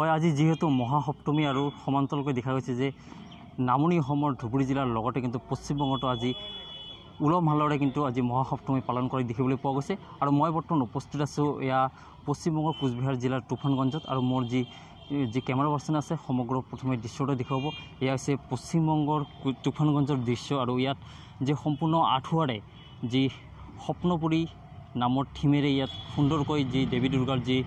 হয়। আজি যিহেতু মহাসপ্তমী আৰু সমান্তৰালকৈ দেখা গৈছে যে নামনি অসমৰ ধুবুৰী জিলাৰ লগতে কিন্তু পশ্চিমবংগতো আজি উলহ মালৰে কিন্তু আজি মহাসপ্তমী পালন কৰি দেখিবলৈ পোৱা গৈছে। আৰু মই বৰ্তমান উপস্থিত আছোঁ এয়া পশ্চিমবংগৰ কোচবিহাৰ জিলাৰ তুফানগঞ্জত আৰু মোৰ যি যি কেমেৰা পাৰ্চন আছে সমগ্ৰ প্ৰথমে দৃশ্যটো দেখুৱাব। এয়া হৈছে পশ্চিমবংগৰ তুফানগঞ্জৰ দৃশ্য আৰু ইয়াত যি সম্পূৰ্ণ আঁঠুৱাৰে যি স্বপ্নপুৰী নামৰ থিমেৰে ইয়াত সুন্দৰকৈ যি দেৱী দুৰ্গাৰ যি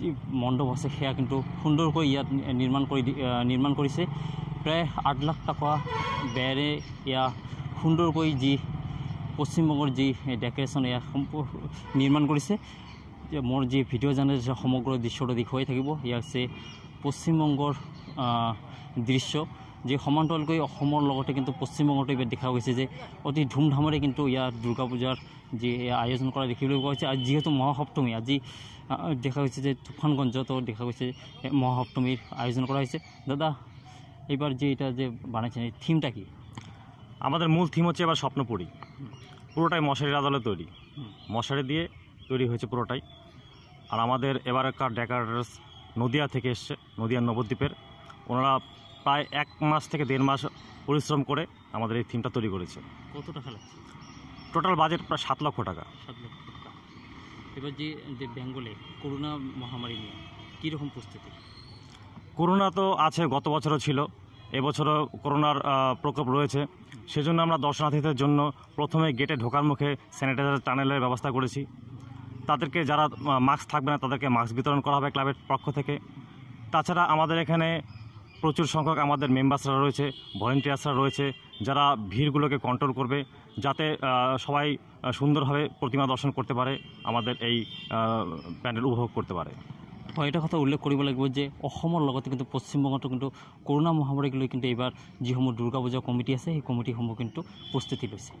যি মণ্ডপ আছে সেয়া কিন্তু সুন্দৰকৈ ইয়াত নিৰ্মাণ কৰি নিৰ্মাণ কৰিছে। প্ৰায় আঠ লাখ টকা ব্যয়েৰে এয়া সুন্দৰকৈ যি পশ্চিমবংগৰ যি ডেকৰেশ্যন এয়া সম্পূৰ্ণ নিৰ্মাণ কৰিছে। মোৰ যি ভিডিঅ' জেনেৰেশ্যন সমগ্ৰ দৃশ্যটো দেখুৱাই থাকিব। এয়া হৈছে পশ্চিমবংগৰ দৃশ্য। যি সমান্তৰালকৈ অসমৰ লগতে কিন্তু পশ্চিমবংগতো এইবাৰ দেখা গৈছে যে অতি ধুমধামেৰে কিন্তু ইয়াত দুৰ্গা পূজাৰ যি আয়োজন কৰা দেখিবলৈ পোৱা গৈছে। আৰু যিহেতু মহাসপ্তমী আজি দেখা গৈছে যে তুফানগঞ্জতো দেখা গৈছে এ, মহাসপ্তমীৰ আয়োজন করা হৈছে। দাদা এবার যে এটা যে বানাইছেন এই থিমটা কি? আমাদের মূল থিম হচ্ছে এবার স্বপ্নপুরী। পুরোটাই মশারির আদলে তৈরি। মশারি দিয়ে তৈরি হয়েছে পুরোটাই। আর আমাদের এবারকার ডেকার নদিয়া থেকে এসছে নদিয়ার নবদ্বীপের। ওনারা প্রায় এক মাস থেকে দেড় মাস পরিশ্রম করে আমাদের এই থিমটা তৈরি করেছে। কত টাকা লাগছে? টোটাল বাজেট প্রায় সাত লক্ষ টাকা। সাত লক্ষ টাকা। এবার যে যে বেঙ্গলে করোনা মহামারী নিয়ে কীরকম প্রস্তুতি করোনা তো আছে গত বছরও ছিল। এবছরও করোনার প্রকোপ রয়েছে। সেজন্য আমরা দর্শনার্থীদের জন্য প্রথমে গেটে ঢোকার মুখে স্যানিটাইজার টানেলের ব্যবস্থা করেছি। তাদেরকে যারা মাস্ক থাকবে না তাদেরকে মাস্ক বিতরণ করা হবে ক্লাবের পক্ষ থেকে। তাছাড়া আমাদের এখানে প্রচুর সংখ্যক আমাদের মেম্বার্সরা রয়েছে ভলেন্টিয়ার্সরা রয়েছে, যারা ভিড়গুলোকে কন্ট্রোল করবে, যাতে সবাই সুন্দরভাবে প্রতিমা দর্শন করতে পারে, আমাদের এই প্যান্ডেল উপভোগ করতে পারে। এটা কথা উল্লেখ কৰিব লাগিব যে, অসমৰ লগতে কিন্তু পশ্চিমবংগতো কিন্তু কৰোণা মহামাৰীক লৈ কিন্তু এইবাৰ যিসমূহ পূজা কমিটি আছে, সেই কমিটিসমূহ কিন্তু প্ৰস্তুতি লৈছে।